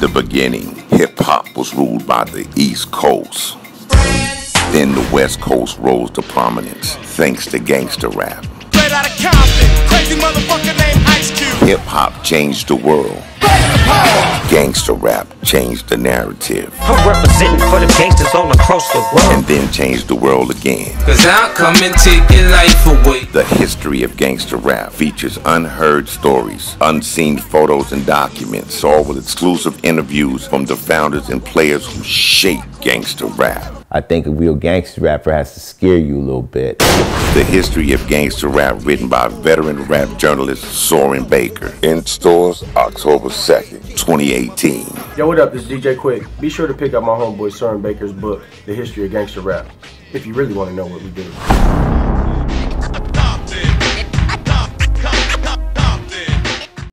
In the beginning, hip hop was ruled by the East Coast. Then the West Coast rose to prominence thanks to gangster rap. Straight out of Compton, crazy motherfucker named Ice Cube. Hip hop changed the world. Gangster rap changed the narrative I'm representing for the gangsters all across the world. and then changed the world again. Cause I'll come and take your life away. The history of gangster rap features unheard stories, unseen photos and documents, all with exclusive interviews from the founders and players who shaped gangster rap. I think a real gangster rapper has to scare you a little bit. The history of gangster rap written by veteran rap journalist Soren Baker. In stores October 2nd, 2018. Yo, what up? This is DJ Quik. Be sure to pick up my homeboy Soren Baker's book, The History of Gangster Rap, if you really want to know what we do.